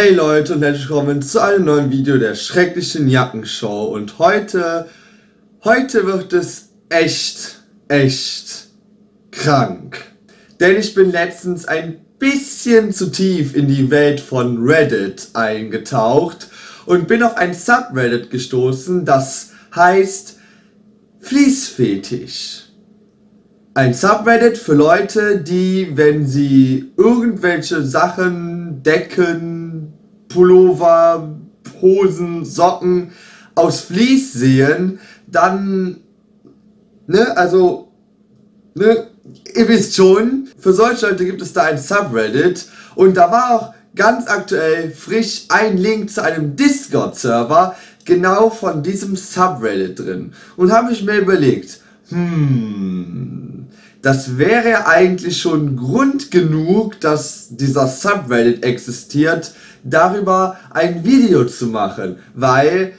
Hey Leute und herzlich willkommen zu einem neuen Video der schrecklichen Jackenshow und heute, heute wird es echt, echt krank. Denn ich bin letztens ein bisschen zu tief in die Welt von Reddit eingetaucht und bin auf ein Subreddit gestoßen, das heißt Fließfetisch. Ein Subreddit für Leute, die, wenn sie irgendwelche Sachen, Decken, Pullover, Hosen, Socken aus Vlies sehen, dann, ne, also, ne, ihr wisst schon, für solche Leute gibt es da ein Subreddit und da war auch ganz aktuell frisch ein Link zu einem Discord-Server genau von diesem Subreddit drin. Und habe ich mir überlegt, hm, das wäre eigentlich schon Grund genug, dass dieser Subreddit existiert, darüber ein Video zu machen, weil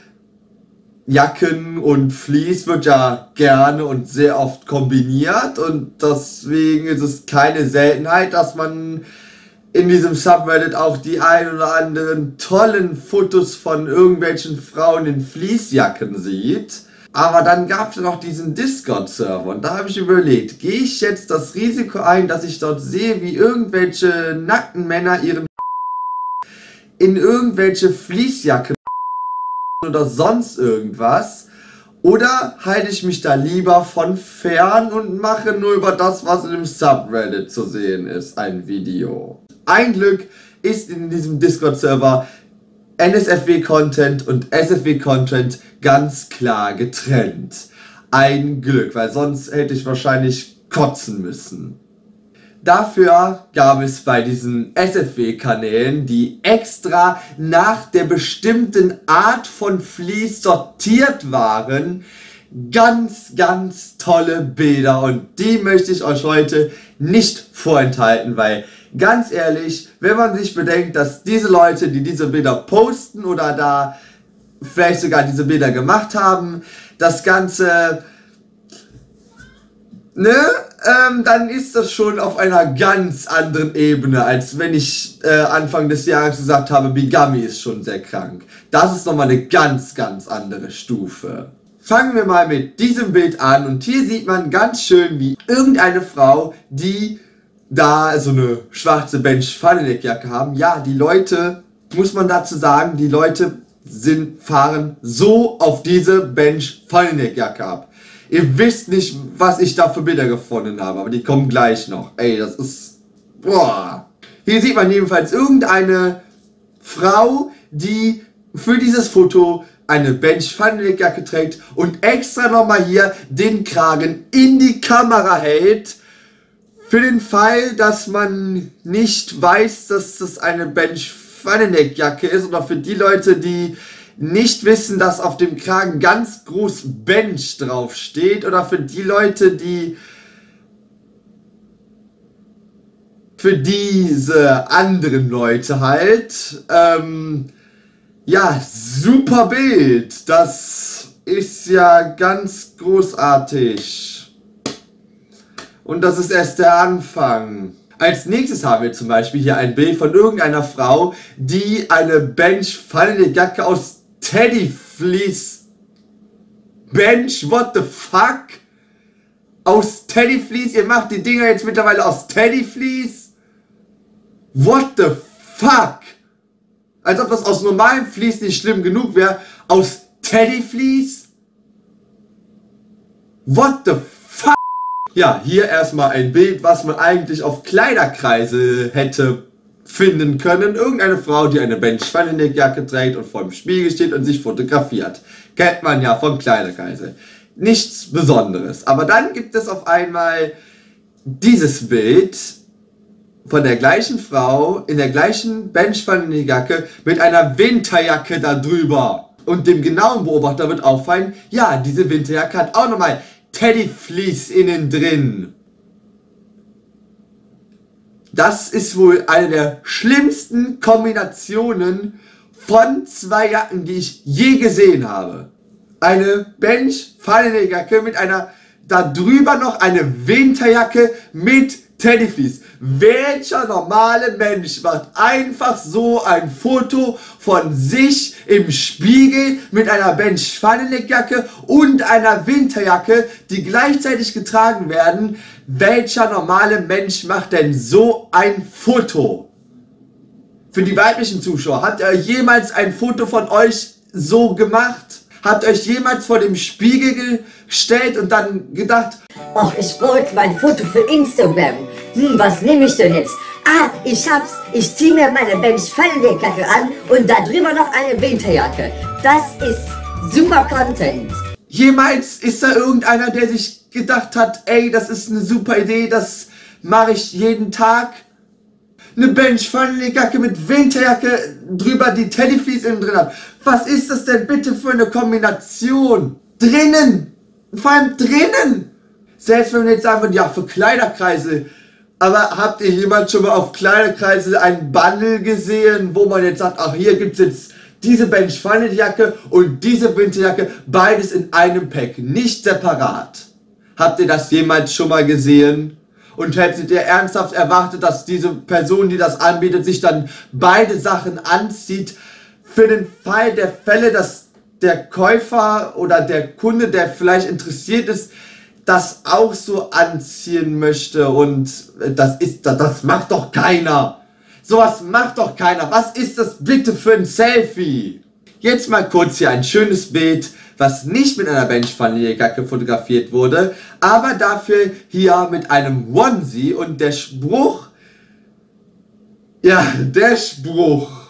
Jacken und Fleece wird ja gerne und sehr oft kombiniert und deswegen ist es keine Seltenheit, dass man in diesem Subreddit auch die ein oder anderen tollen Fotos von irgendwelchen Frauen in Fleecejacken sieht. Aber dann gab es noch diesen Discord-Server und da habe ich überlegt, gehe ich jetzt das Risiko ein, dass ich dort sehe, wie irgendwelche nackten Männer ihren in irgendwelche Fließjacken oder sonst irgendwas oder halte ich mich da lieber von fern und mache nur über das, was in dem Subreddit zu sehen ist, ein Video. Ein Glück ist in diesem Discord-Server NSFW-Content und SFW-Content ganz klar getrennt. Ein Glück, weil sonst hätte ich wahrscheinlich kotzen müssen. Dafür gab es bei diesen SFW-Kanälen, die extra nach der bestimmten Art von Vlies sortiert waren, ganz, ganz tolle Bilder. Und die möchte ich euch heute nicht vorenthalten, weil ganz ehrlich, wenn man sich bedenkt, dass diese Leute, die diese Bilder posten oder da vielleicht sogar diese Bilder gemacht haben, das Ganze, ne, ähm, dann ist das schon auf einer ganz anderen Ebene, als wenn ich äh, Anfang des Jahres gesagt habe, Bigami ist schon sehr krank. Das ist nochmal eine ganz, ganz andere Stufe. Fangen wir mal mit diesem Bild an und hier sieht man ganz schön, wie irgendeine Frau, die da so eine schwarze Bench Jacke haben. Ja, die Leute, muss man dazu sagen, die Leute sind, fahren so auf diese Bench Jacke ab. Ihr wisst nicht, was ich da für Bilder gefunden habe, aber die kommen gleich noch. Ey, das ist... Boah. Hier sieht man jedenfalls irgendeine Frau, die für dieses Foto eine Bench Jacke trägt und extra nochmal hier den Kragen in die Kamera hält für den Fall, dass man nicht weiß, dass das eine Bench Jacke ist oder für die Leute, die nicht wissen, dass auf dem Kragen ganz groß Bench drauf steht oder für die Leute, die für diese anderen Leute halt. Ähm, ja, super Bild. Das ist ja ganz großartig. Und das ist erst der Anfang. Als nächstes haben wir zum Beispiel hier ein Bild von irgendeiner Frau, die eine benchfallende Jacke aus Teddy Fleece Bench, what the fuck? Aus Teddy Fleece? Ihr macht die Dinger jetzt mittlerweile aus Teddy Fleece? What the fuck? Als ob das aus normalem Fleece nicht schlimm genug wäre. Aus Teddy Fleece? What the fuck? Ja, hier erstmal ein Bild, was man eigentlich auf Kleiderkreise hätte finden können. Irgendeine Frau, die eine Ben Jacke trägt und vor dem Spiegel steht und sich fotografiert. Kennt man ja von Kleiderkreise. Nichts Besonderes. Aber dann gibt es auf einmal dieses Bild von der gleichen Frau in der gleichen Ben Jacke mit einer Winterjacke darüber. Und dem genauen Beobachter wird auffallen, ja, diese Winterjacke hat auch nochmal Teddy Fleece innen drin. Das ist wohl eine der schlimmsten Kombinationen von zwei Jacken, die ich je gesehen habe. Eine Bench Jacke mit einer, da drüber noch eine Winterjacke mit Teddyfleece. Welcher normale Mensch macht einfach so ein Foto von sich im Spiegel mit einer Bench Jacke und einer Winterjacke, die gleichzeitig getragen werden? Welcher normale Mensch macht denn so ein Foto? Für die weiblichen Zuschauer, habt ihr jemals ein Foto von euch so gemacht? Habt euch jemals vor dem Spiegel gestellt und dann gedacht, ach, ich wollte mein Foto für Instagram. Hm, was nehme ich denn jetzt? Ah, ich hab's. Ich ziehe mir meine Bench Fallenjacke an und darüber noch eine Winterjacke. Das ist super Content. Jemals ist da irgendeiner, der sich gedacht hat, ey, das ist eine super Idee, das mache ich jeden Tag? Eine Bench Fallenjacke mit Winterjacke drüber, die Teddyfleece innen drin hat. Was ist das denn bitte für eine Kombination? Drinnen! Vor allem drinnen! Selbst wenn wir jetzt sagen ja, für Kleiderkreise. Aber habt ihr jemand schon mal auf Kleiderkreise ein Bundle gesehen, wo man jetzt sagt, ach, hier gibt's jetzt diese Bench Jacke und diese Winterjacke, beides in einem Pack, nicht separat. Habt ihr das jemals schon mal gesehen? Und hättet ihr ernsthaft erwartet, dass diese Person, die das anbietet, sich dann beide Sachen anzieht, für den Fall der Fälle, dass der Käufer oder der Kunde, der vielleicht interessiert ist, das auch so anziehen möchte und das ist, das macht doch keiner. Sowas macht doch keiner. Was ist das bitte für ein Selfie? Jetzt mal kurz hier ein schönes Bild, was nicht mit einer Benchfamiliejacke fotografiert wurde, aber dafür hier mit einem Onesie und der Spruch, ja, der Spruch,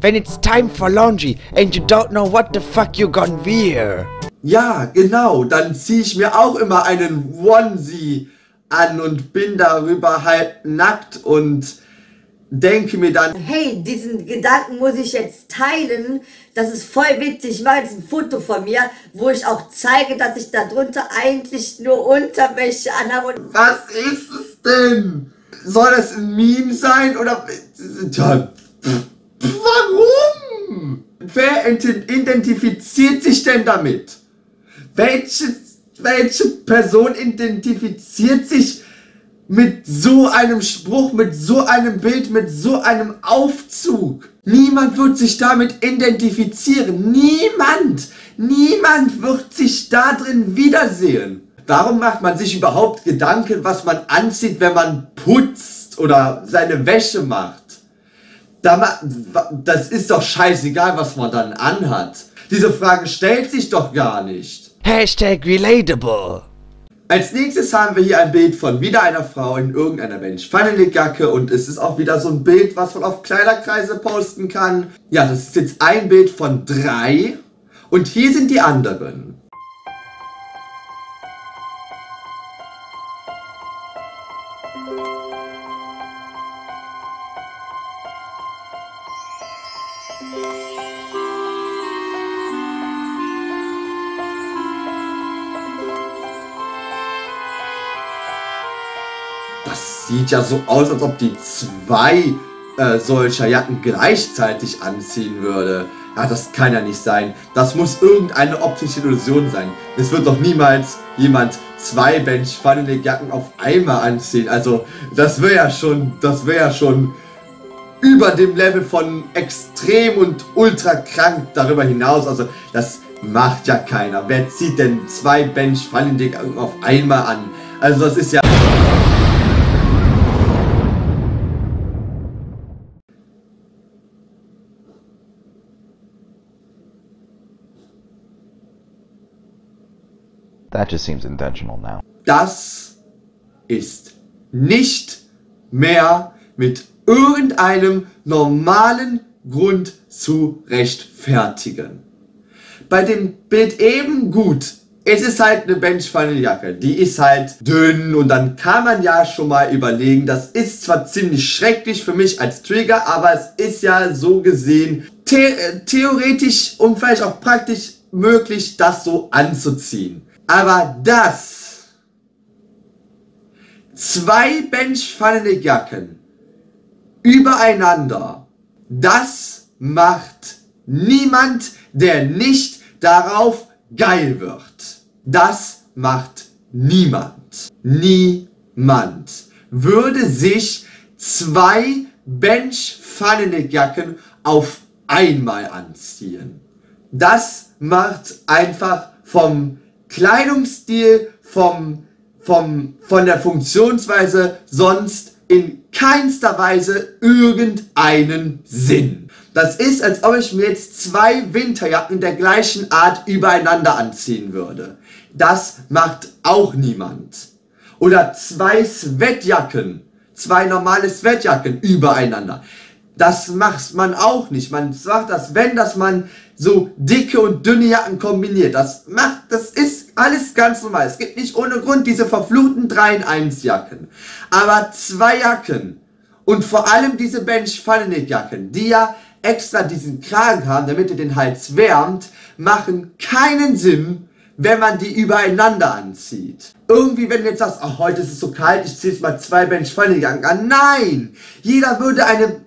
When it's time for laundry and you don't know what the fuck you gonna wear. Ja, genau. Dann ziehe ich mir auch immer einen Onesie an und bin darüber halb nackt und denke mir dann, hey, diesen Gedanken muss ich jetzt teilen. Das ist voll witzig. Ich mache jetzt ein Foto von mir, wo ich auch zeige, dass ich darunter eigentlich nur Unterwäsche anhabe. Was ist es denn? Soll das ein Meme sein oder... Ja, Warum? Wer identifiziert sich denn damit? Welche, welche Person identifiziert sich mit so einem Spruch, mit so einem Bild, mit so einem Aufzug? Niemand wird sich damit identifizieren. Niemand! Niemand wird sich da drin wiedersehen. Warum macht man sich überhaupt Gedanken, was man anzieht, wenn man putzt oder seine Wäsche macht? Das ist doch scheißegal, was man dann anhat. Diese Frage stellt sich doch gar nicht. Hashtag relatable. Als nächstes haben wir hier ein Bild von wieder einer Frau in irgendeiner Mensch Jacke und es ist auch wieder so ein Bild, was man auf Kleiderkreise posten kann. Ja, das ist jetzt ein Bild von drei und hier sind die anderen. Das sieht ja so aus, als ob die zwei äh, solcher Jacken gleichzeitig anziehen würde. Ja, das kann ja nicht sein. Das muss irgendeine optische Illusion sein. Es wird doch niemals jemand zwei Bench Jacken auf einmal anziehen. Also, das wäre ja schon, das wäre ja schon über dem Level von extrem und ultra krank darüber hinaus. Also das macht ja keiner. Wer zieht denn zwei Bench Fallendick auf einmal an? Also das ist ja... That just seems intentional now. Das ist nicht mehr mit irgendeinem normalen Grund zu rechtfertigen. Bei dem Bild eben gut. Es ist halt eine Benchfallenjacke. Die ist halt dünn und dann kann man ja schon mal überlegen, das ist zwar ziemlich schrecklich für mich als Trigger, aber es ist ja so gesehen the äh, theoretisch und vielleicht auch praktisch möglich, das so anzuziehen. Aber das zwei Benchfallenjacken übereinander. Das macht niemand, der nicht darauf geil wird. Das macht niemand. Niemand. würde sich zwei Bench Jacken auf einmal anziehen. Das macht einfach vom Kleidungsstil, vom, vom, von der Funktionsweise sonst in keinster Weise irgendeinen Sinn. Das ist, als ob ich mir jetzt zwei Winterjacken der gleichen Art übereinander anziehen würde. Das macht auch niemand. Oder zwei Sweatjacken, zwei normale Sweatjacken übereinander. Das macht man auch nicht. Man sagt das, wenn, dass man so dicke und dünne Jacken kombiniert. Das macht, das ist alles ganz normal. Es gibt nicht ohne Grund diese verfluchten 3 in 1 Jacken. Aber zwei Jacken und vor allem diese Bench Fallenik Jacken, die ja extra diesen Kragen haben, damit ihr den Hals wärmt, machen keinen Sinn, wenn man die übereinander anzieht. Irgendwie, wenn du jetzt sagst, ach, heute ist es so kalt, ich ziehe jetzt mal zwei Bench Fallenik Jacken an. Nein! Jeder würde eine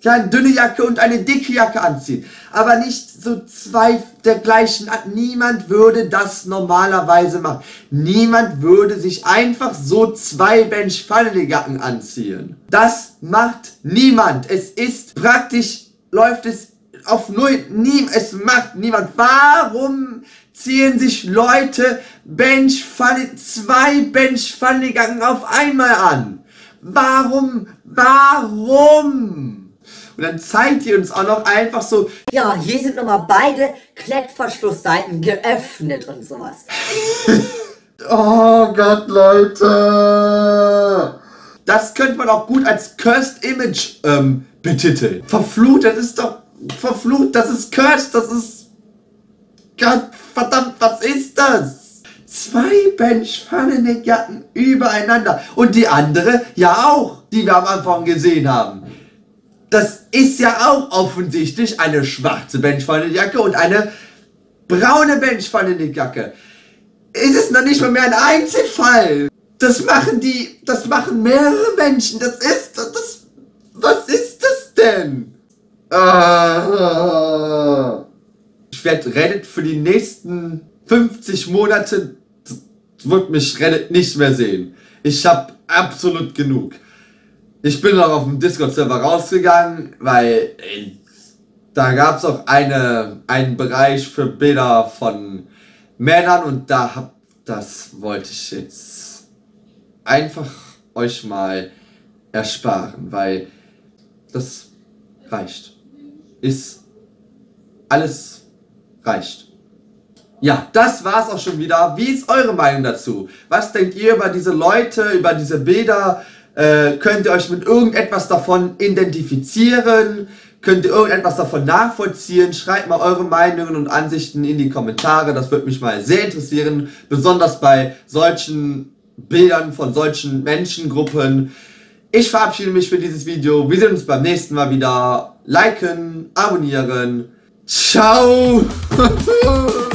kleine dünne Jacke und eine dicke Jacke anziehen. Aber nicht so zwei der gleichen Art. Niemand würde das normalerweise machen. Niemand würde sich einfach so zwei Bench Jacken anziehen. Das macht niemand. Es ist praktisch, läuft es auf null. Nie, es macht niemand. Warum ziehen sich Leute Bench zwei Bench Jacken auf einmal an? Warum? Warum? Und dann zeigt ihr uns auch noch einfach so. Ja, hier sind nochmal beide Klettverschlussseiten geöffnet und sowas. oh Gott, Leute. Das könnte man auch gut als Cursed Image ähm, betiteln. Verflucht, das ist doch. Verflucht, das ist Cursed, das ist. Gott, verdammt, was ist das? Zwei Bench-Jacken übereinander. Und die andere ja auch, die wir am Anfang gesehen haben das ist ja auch offensichtlich eine schwarze Benchfallenjacke und eine braune Benchfallenjacke. Ist es noch nicht mal mehr ein Einzelfall? Das machen die, das machen mehrere Menschen. Das ist, das, was ist das denn? Ah. Ich werde Reddit für die nächsten 50 Monate, wird mich Reddit nicht mehr sehen. Ich habe absolut genug. Ich bin noch auf dem Discord-Server rausgegangen, weil ey, da gab es auch eine, einen Bereich für Bilder von Männern und da hab, das wollte ich jetzt einfach euch mal ersparen, weil das reicht. Ist alles reicht. Ja, das war's auch schon wieder. Wie ist eure Meinung dazu? Was denkt ihr über diese Leute, über diese Bilder? Äh, könnt ihr euch mit irgendetwas davon identifizieren? Könnt ihr irgendetwas davon nachvollziehen? Schreibt mal eure Meinungen und Ansichten in die Kommentare. Das würde mich mal sehr interessieren. Besonders bei solchen Bildern von solchen Menschengruppen. Ich verabschiede mich für dieses Video. Wir sehen uns beim nächsten Mal wieder. Liken, abonnieren. Ciao!